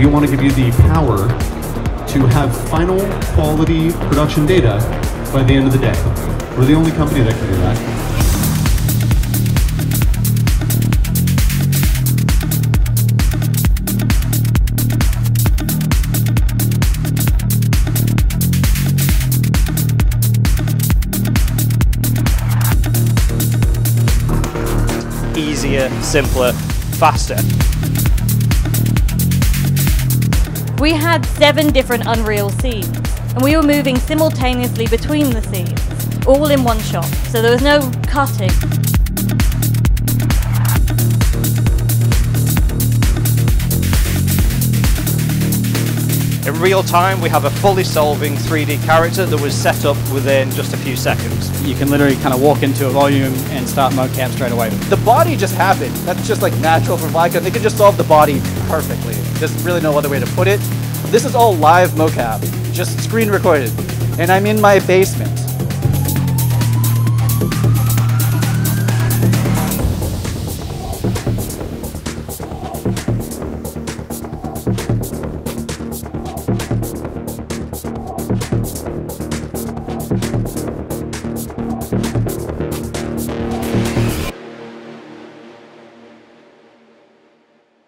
We want to give you the power to have final quality production data by the end of the day. We're the only company that can do that. easier, simpler, faster. We had seven different Unreal scenes, and we were moving simultaneously between the scenes, all in one shot, so there was no cutting. In real time, we have a fully solving 3D character that was set up within just a few seconds. You can literally kind of walk into a volume and start mocap straight away. The body just happened. That's just like natural for Vicon. They can just solve the body perfectly. There's really no other way to put it. This is all live mocap, just screen recorded. And I'm in my basement.